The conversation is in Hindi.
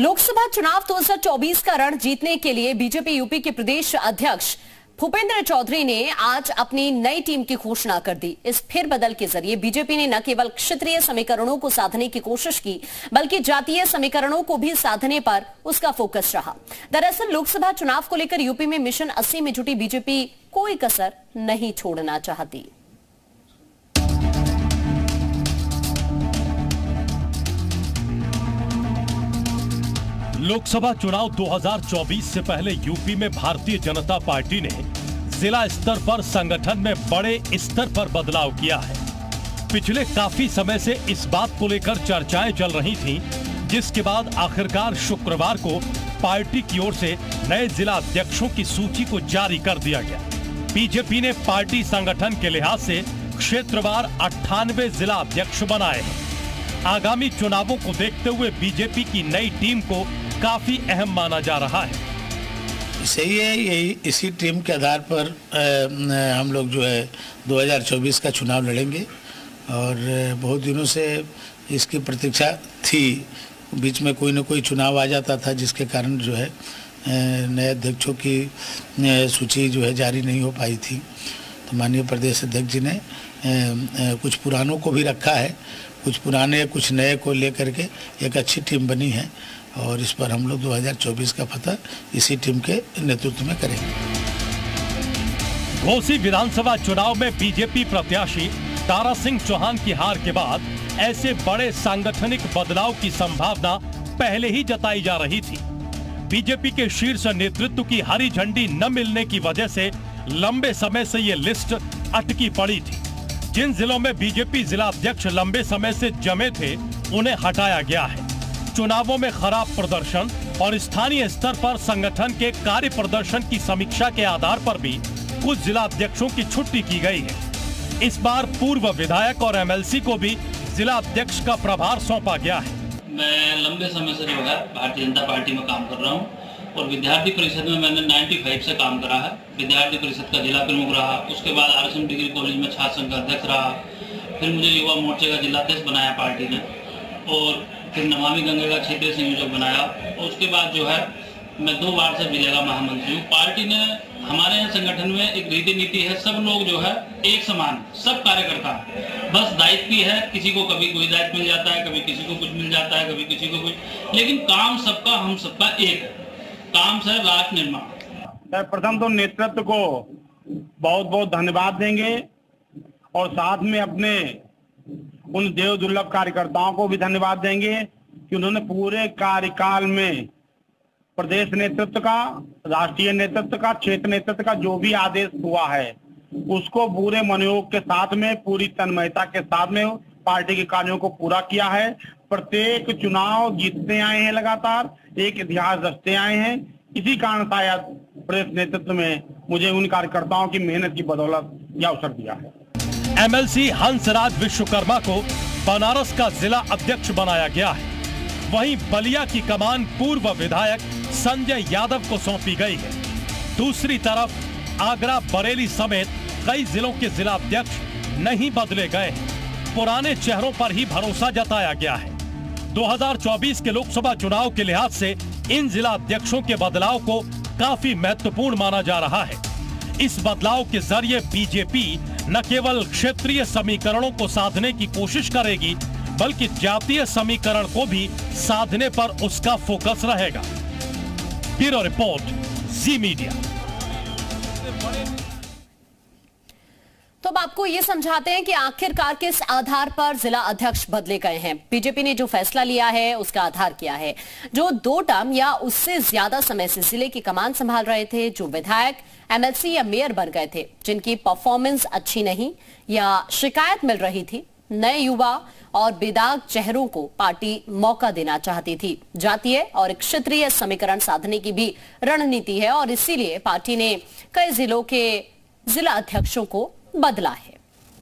लोकसभा चुनाव 2024 का रण जीतने के लिए बीजेपी यूपी के प्रदेश अध्यक्ष भूपेंद्र चौधरी ने आज अपनी नई टीम की घोषणा कर दी। इस फिर बदल के ज़रिए बीजेपी ने न केवल क्षेत्रीय समीकरणों को साधने की कोशिश की, बल्कि जातीय समीकरणों को भी साधने पर उसका फोकस रहा। दरअसल लोकसभा चुनाव को लेकर यूपी में मिशन 80 में जुटी बीजेपी कोई कसर नहीं छोड़ना चाहती। लोकसभा चुनाव 2024 से पहले यूपी में भारतीय जनता पार्टी ने जिला स्तर पर संगठन में बड़े स्तर पर बदलाव किया है। पिछले काफ़ी समय से इस बात को लेकर चर्चाएँ चल रही थीं, जिसके बाद आखिरकार शुक्रवार को पार्टी की ओर से नए जिला अध्यक्षों की सूची को जारी कर दिया गया। बीजेपी ने पार्टी संगठन के लिहाज से क्षेत्रवार अट्ठानवे जिला अध्यक्ष बनाए हैं। आगामी चुनावों को देखते हुए बीजेपी की नई टीम को काफ़ी अहम माना जा रहा है। सही है यही इसी टीम के आधार पर हम लोग जो है 2024 का चुनाव लड़ेंगे और बहुत दिनों से इसकी प्रतीक्षा थी। बीच में कोई ना कोई चुनाव आ जाता था, जिसके कारण जो है नए अध्यक्षों की सूची जो है, जारी नहीं हो पाई थी। तो माननीय प्रदेश अध्यक्ष जी ने कुछ पुरानों को भी रखा है। कुछ पुराने, कुछ नए को लेकर के एक अच्छी टीम बनी है और इस पर हम लोग 2024 का फतह इसी टीम के नेतृत्व में करेंगे। घोसी विधानसभा चुनाव में बीजेपी प्रत्याशी तारा सिंह चौहान की हार के बाद ऐसे बड़े सांगठनिक बदलाव की संभावना पहले ही जताई जा रही थी। बीजेपी के शीर्ष नेतृत्व की हरी झंडी न मिलने की वजह से लंबे समय से ये लिस्ट अटकी पड़ी थी। जिन जिलों में बीजेपी जिला अध्यक्ष लंबे समय से जमे थे, उन्हें हटाया गया है। चुनावों में खराब प्रदर्शन और स्थानीय स्तर पर संगठन के कार्य प्रदर्शन की समीक्षा के आधार पर भी कुछ जिला अध्यक्षों की छुट्टी की गई है। इस बार पूर्व विधायक और एमएलसी को भी जिला अध्यक्ष का प्रभार सौंपा गया है। मैं लंबे समय से जो है, भारतीय जनता पार्टी में काम कर रहा हूँ। और विद्यार्थी परिषद में मैंने 95 से काम करा है। विद्यार्थी परिषद का जिला प्रमुख रहा, उसके बाद आर डिग्री कॉलेज में छात्र संघ का अध्यक्ष रहा। फिर मुझे युवा मोर्चे का जिलाध्यक्ष बनाया पार्टी ने और फिर नमामि गंगे का क्षेत्रीय संयोजक बनाया। और उसके बाद जो है, मैं दो बार से विजय का महामंत्री हूँ। पार्टी ने हमारे यहाँ संगठन में एक रीति नीति है, सब लोग जो है एक समान, सब कार्यकर्ता। बस दायित्व ही, किसी को कभी कोई दायित्व मिल जाता है, कभी किसी को कुछ मिल जाता है, कभी किसी को कुछ। लेकिन काम सबका, हम सबका एक है। काम से राष्ट्र निर्माण। प्रथम तो नेतृत्व को बहुत बहुत धन्यवाद देंगे और साथ में अपने उन देव दुर्लभ कार्यकर्ताओं को भी धन्यवाद देंगे कि उन्होंने पूरे कार्यकाल में प्रदेश नेतृत्व का, राष्ट्रीय नेतृत्व का, क्षेत्र नेतृत्व का जो भी आदेश हुआ है, उसको पूरे मनोयोग के साथ में, पूरी तन्मयता के साथ में पार्टी के कार्यों को पूरा किया है। प्रत्येक चुनाव जीतते आए हैं लगातार, एक इतिहास रचते आए हैं। इसी कारण शायद प्रदेश नेतृत्व में मुझे उन कार्यकर्ताओं की मेहनत की बदौलत यह अवसर दिया है। एमएलसी हंसराज विश्वकर्मा को बनारस का जिला अध्यक्ष बनाया गया है। वहीं बलिया की कमान पूर्व विधायक संजय यादव को सौंपी गई है। दूसरी तरफ़ आगरा बरेली समेत कई जिलों के जिला अध्यक्ष नहीं बदले गए पुराने चेहरों पर ही भरोसा जताया गया है। 2024 के लोकसभा चुनाव के लिहाज से इन जिला अध्यक्षों के बदलाव को काफ़ी महत्वपूर्ण माना जा रहा है। इस बदलाव के ज़रिए बीजेपी न केवल क्षेत्रीय समीकरणों को साधने की कोशिश करेगी, बल्कि जातीय समीकरण को भी साधने पर उसका फोकस रहेगा। Bureau report, Zee Media. तो अब आपको ये समझाते हैं कि आखिरकार किस आधार पर जिला अध्यक्ष बदले गए हैं। बीजेपी ने जो फैसला लिया है, उसका आधार क्या है? जो दो टर्म या उससे ज़्यादा समय से ज़िले की कमान संभाल रहे थे, जो विधायक, एमएलसी या मेयर बन गए थे, जिनकी परफॉर्मेंस अच्छी नहीं या शिकायत मिल रही थी, नए युवा और बेदाग चेहरों को पार्टी मौका देना चाहती थी। जातीय और क्षेत्रीय समीकरण साधने की भी रणनीति है और इसीलिए पार्टी ने कई जिलों के जिला अध्यक्षों को बदला है।